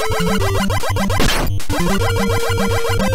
Thank you.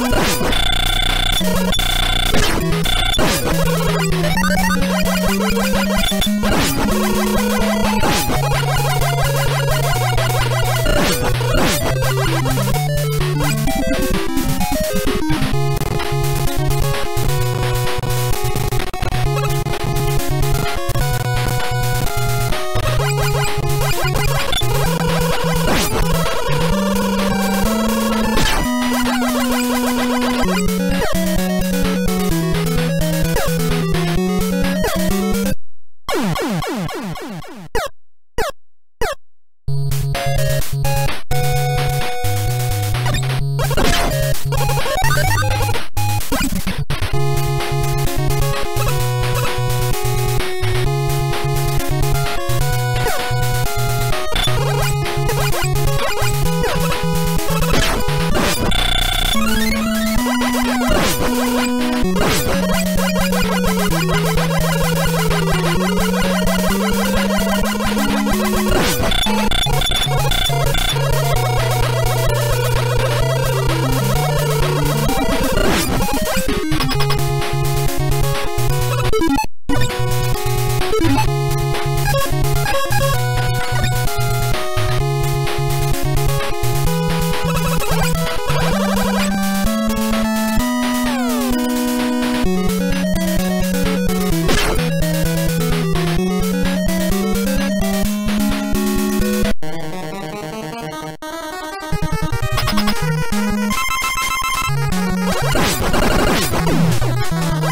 Let's go. Thank you.